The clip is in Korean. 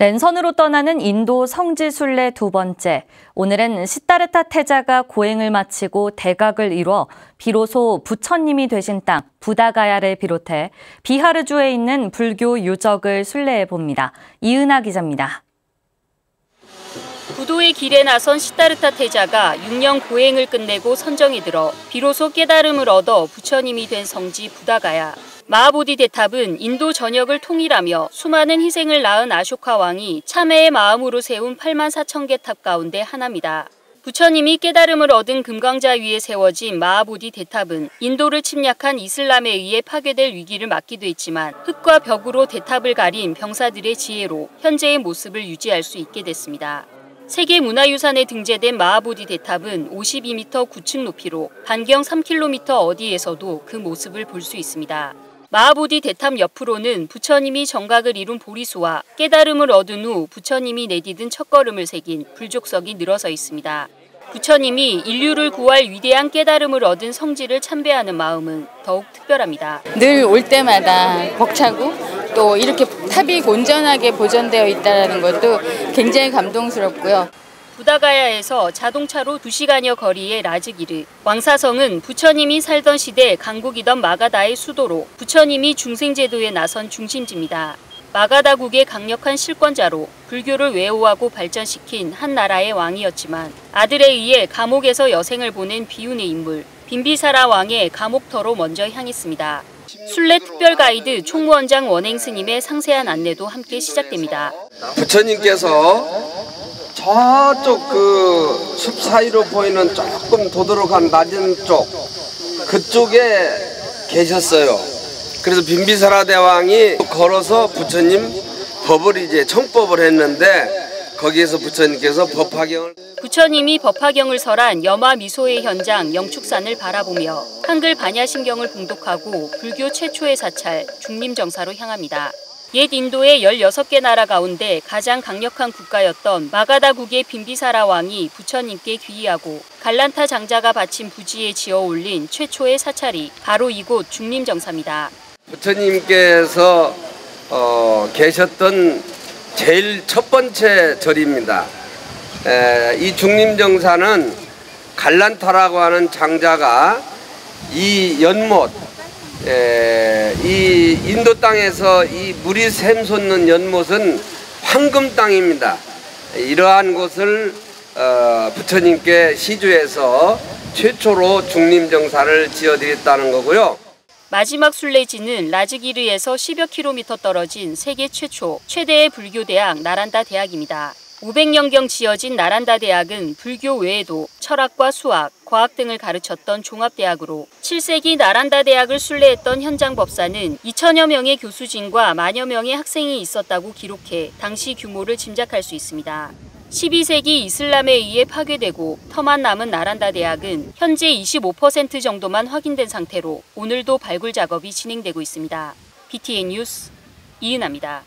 랜선으로 떠나는 인도 성지순례 두 번째. 오늘은 싯다르타 태자가 고행을 마치고 대각을 이뤄 비로소 부처님이 되신 땅 부다가야를 비롯해 비하르주에 있는 불교 유적을 순례해 봅니다. 이은하 기자입니다. 구도의 길에 나선 싯다르타 태자가 6년 고행을 끝내고 선정에 들어 비로소 깨달음을 얻어 부처님이 된 성지 부다가야. 마하보디 대탑은 인도 전역을 통일하며 수많은 희생을 낳은 아쇼카 왕이 참회의 마음으로 세운 8만 4천 개 탑 가운데 하나입니다. 부처님이 깨달음을 얻은 금강자 위에 세워진 마하보디 대탑은 인도를 침략한 이슬람에 의해 파괴될 위기를 막기도 했지만 흙과 벽으로 대탑을 가린 병사들의 지혜로 현재의 모습을 유지할 수 있게 됐습니다. 세계문화유산에 등재된 마하보디 대탑은 52m 9층 높이로 반경 3km 어디에서도 그 모습을 볼 수 있습니다. 마하보디 대탑 옆으로는 부처님이 정각을 이룬 보리수와 깨달음을 얻은 후 부처님이 내디딘 첫걸음을 새긴 불족석이 늘어서 있습니다. 부처님이 인류를 구할 위대한 깨달음을 얻은 성지를 참배하는 마음은 더욱 특별합니다. 늘 올 때마다 벅차고 또 이렇게 탑이 온전하게 보존되어 있다는 것도 굉장히 감동스럽고요. 부다가야에서 자동차로 2시간여 거리의 라즈기르. 왕사성은 부처님이 살던 시대 강국이던 마가다의 수도로 부처님이 중생제도에 나선 중심지입니다. 마가다국의 강력한 실권자로 불교를 외호하고 발전시킨 한 나라의 왕이었지만 아들에 의해 감옥에서 여생을 보낸 비운의 인물 빈비사라 왕의 감옥터로 먼저 향했습니다. 순례 특별 가이드 총무원장 원행 스님의 상세한 안내도 함께 시작됩니다. 부처님께서 저쪽 그 숲 사이로 보이는 조금 도드록한 낮은 쪽 그쪽에 계셨어요. 그래서 빈비사라 대왕이 걸어서 부처님 법을 이제 청법을 했는데 거기에서 부처님께서 법화경을 부처님이 법화경을 설한 여마 미소의 현장 영축산을 바라보며 한글 반야신경을 봉독하고 불교 최초의 사찰 중림정사로 향합니다. 옛 인도의 16개 나라 가운데 가장 강력한 국가였던 마가다국의 빈비사라 왕이 부처님께 귀의하고 갈란타 장자가 바친 부지에 지어 올린 최초의 사찰이 바로 이곳 중림정사입니다. 부처님께서 어, 계셨던 제일 첫 번째 절입니다. 에, 이 중림정사는 갈란타라고 하는 장자가 이 연못 에, 이 인도 땅에서 이 물이 샘솟는 연못은 황금 땅입니다. 이러한 곳을 어, 부처님께 시주해서 최초로 중림정사를 지어드렸다는 거고요. 마지막 순례지는 라즈기르에서 10여 킬로미터 떨어진 세계 최초 최대의 불교 대학 나란다 대학입니다. 500년경 지어진 나란다 대학은 불교 외에도 철학과 수학, 과학 등을 가르쳤던 종합대학으로 7세기 나란다 대학을 순례했던 현장 법사는 2천여 명의 교수진과 만여 명의 학생이 있었다고 기록해 당시 규모를 짐작할 수 있습니다. 12세기 이슬람에 의해 파괴되고 터만 남은 나란다 대학은 현재 25% 정도만 확인된 상태로 오늘도 발굴 작업이 진행되고 있습니다. BTN 뉴스 이은아입니다.